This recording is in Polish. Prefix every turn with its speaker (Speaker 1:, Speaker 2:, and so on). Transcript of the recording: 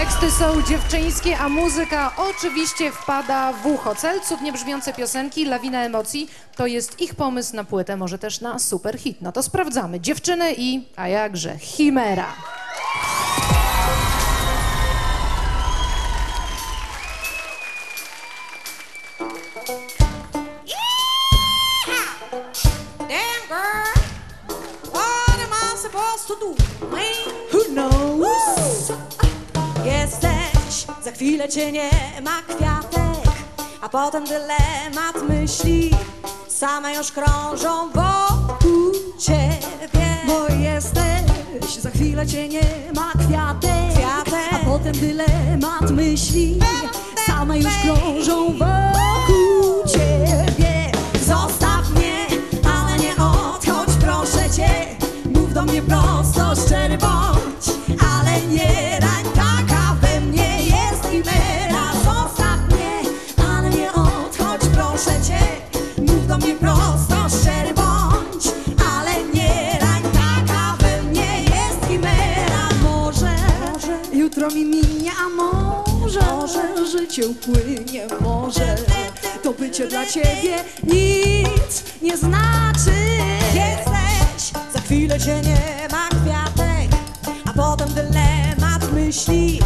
Speaker 1: Teksty są dziewczyńskie, a muzyka oczywiście wpada w ucho. Cel cudnie brzmiące piosenki, lawina emocji to jest ich pomysł na płytę, może też na super hit. No to sprawdzamy. Dziewczyny i, a jakże, Chimera.
Speaker 2: Damn girl, what am I supposed to do? Chwilę cię nie ma kwiatek, a potem dylemat myśli same już krążą wokół ciebie.
Speaker 3: Bo jesteś, za chwilę cię nie ma kwiatek,
Speaker 2: Kwiatek.
Speaker 3: a potem dylemat myśli jutro mi minie, a może, życie upłynie, może to bycie dla ciebie nic nie znaczy.
Speaker 2: Jesteś, za chwilę cię nie ma kwiatek, a potem dylemat myśli